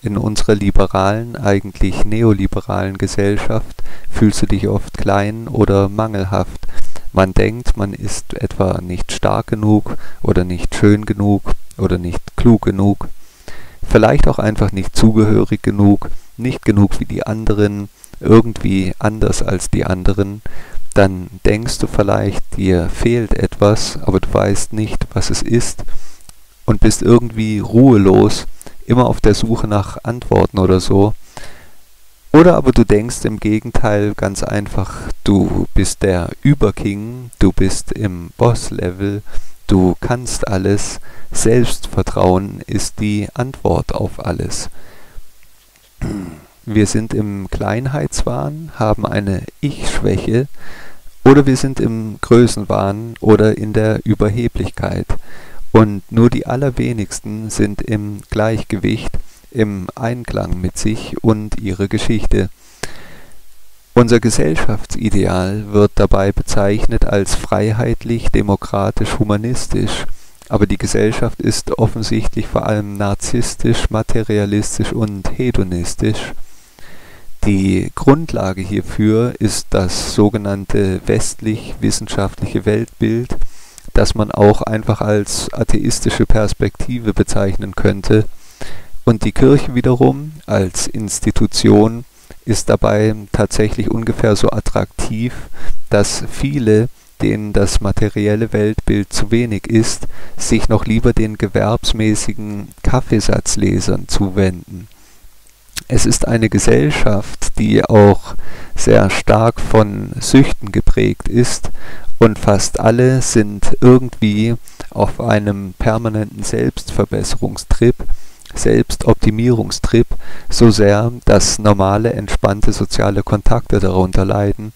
In unserer liberalen, eigentlich neoliberalen Gesellschaft fühlst du dich oft klein oder mangelhaft. Man denkt, man ist etwa nicht stark genug oder nicht schön genug oder nicht klug genug, vielleicht auch einfach nicht zugehörig genug, nicht genug wie die anderen, irgendwie anders als die anderen, dann denkst du vielleicht, dir fehlt etwas, aber du weißt nicht, was es ist und bist irgendwie ruhelos, immer auf der Suche nach Antworten oder so. Oder aber du denkst im Gegenteil ganz einfach, du bist der Überking, du bist im Boss-Level, du kannst alles, Selbstvertrauen ist die Antwort auf alles. Wir sind im Kleinheitswahn, haben eine Ich-Schwäche oder wir sind im Größenwahn oder in der Überheblichkeit. Und nur die allerwenigsten sind im Gleichgewicht, im Einklang mit sich und ihrer Geschichte. Unser Gesellschaftsideal wird dabei bezeichnet als freiheitlich, demokratisch, humanistisch, aber die Gesellschaft ist offensichtlich vor allem narzisstisch, materialistisch und hedonistisch. Die Grundlage hierfür ist das sogenannte westlich-wissenschaftliche Weltbild, das man auch einfach als atheistische Perspektive bezeichnen könnte, und die Kirche wiederum als Institution ist dabei tatsächlich ungefähr so attraktiv, dass viele, denen das materielle Weltbild zu wenig ist, sich noch lieber den gewerbsmäßigen Kaffeesatzlesern zuwenden. Es ist eine Gesellschaft, die auch sehr stark von Süchten geprägt ist und fast alle sind irgendwie auf einem permanenten Selbstverbesserungstrip Selbstoptimierungstrip so sehr, dass normale, entspannte soziale Kontakte darunter leiden.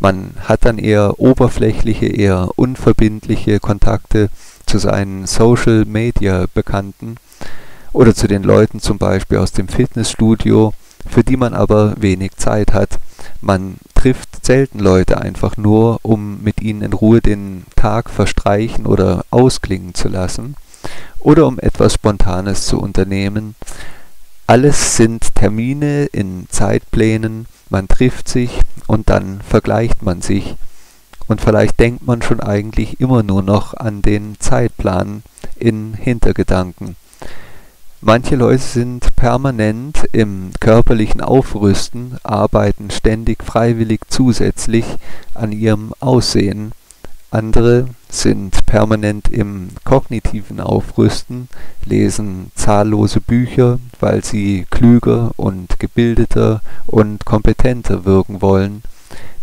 Man hat dann eher oberflächliche, eher unverbindliche Kontakte zu seinen Social-Media-Bekannten oder zu den Leuten zum Beispiel aus dem Fitnessstudio, für die man aber wenig Zeit hat. Man trifft selten Leute einfach nur, um mit ihnen in Ruhe den Tag verstreichen oder ausklingen zu lassen oder um etwas Spontanes zu unternehmen. Alles sind Termine in Zeitplänen, man trifft sich und dann vergleicht man sich. Und vielleicht denkt man schon eigentlich immer nur noch an den Zeitplan in Hintergedanken. Manche Leute sind permanent im körperlichen Aufrüsten, arbeiten ständig freiwillig zusätzlich an ihrem Aussehen andere sind permanent im kognitiven Aufrüsten, lesen zahllose Bücher, weil sie klüger und gebildeter und kompetenter wirken wollen.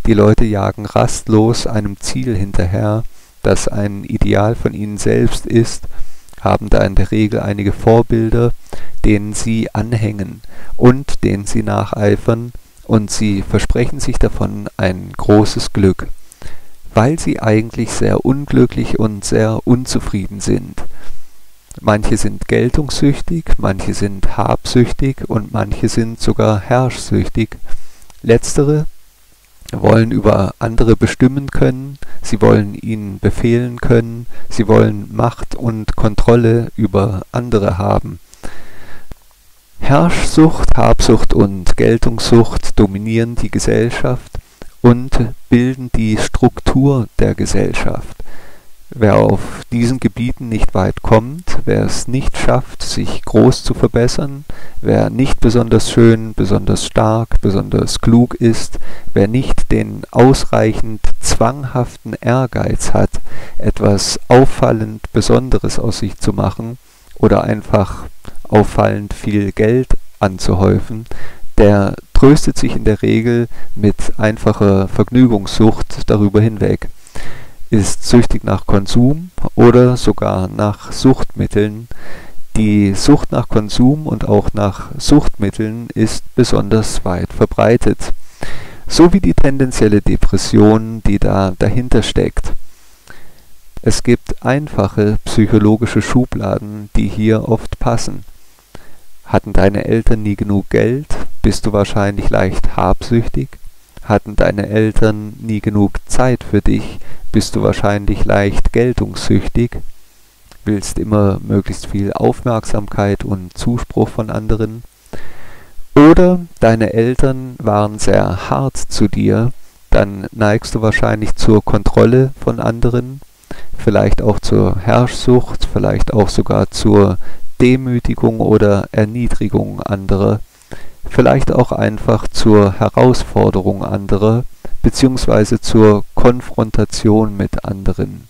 Die Leute jagen rastlos einem Ziel hinterher, das ein Ideal von ihnen selbst ist, haben da in der Regel einige Vorbilder, denen sie anhängen und denen sie nacheifern, und sie versprechen sich davon ein großes Glück weil sie eigentlich sehr unglücklich und sehr unzufrieden sind. Manche sind geltungssüchtig, manche sind habsüchtig und manche sind sogar herrschsüchtig. Letztere wollen über andere bestimmen können, sie wollen ihnen befehlen können, sie wollen Macht und Kontrolle über andere haben. Herrschsucht, Habsucht und Geltungssucht dominieren die Gesellschaft und bilden die Struktur der Gesellschaft. Wer auf diesen Gebieten nicht weit kommt, wer es nicht schafft, sich groß zu verbessern, wer nicht besonders schön, besonders stark, besonders klug ist, wer nicht den ausreichend zwanghaften Ehrgeiz hat, etwas auffallend Besonderes aus sich zu machen oder einfach auffallend viel Geld anzuhäufen, der tröstet sich in der Regel mit einfacher Vergnügungssucht darüber hinweg, ist süchtig nach Konsum oder sogar nach Suchtmitteln. Die Sucht nach Konsum und auch nach Suchtmitteln ist besonders weit verbreitet, so wie die tendenzielle Depression, die da dahinter steckt. Es gibt einfache psychologische Schubladen, die hier oft passen. Hatten deine Eltern nie genug Geld, bist du wahrscheinlich leicht habsüchtig. Hatten deine Eltern nie genug Zeit für dich, bist du wahrscheinlich leicht geltungssüchtig. Willst immer möglichst viel Aufmerksamkeit und Zuspruch von anderen. Oder deine Eltern waren sehr hart zu dir, dann neigst du wahrscheinlich zur Kontrolle von anderen, vielleicht auch zur Herrschsucht, vielleicht auch sogar zur Demütigung oder Erniedrigung anderer, vielleicht auch einfach zur Herausforderung anderer, beziehungsweise zur Konfrontation mit anderen.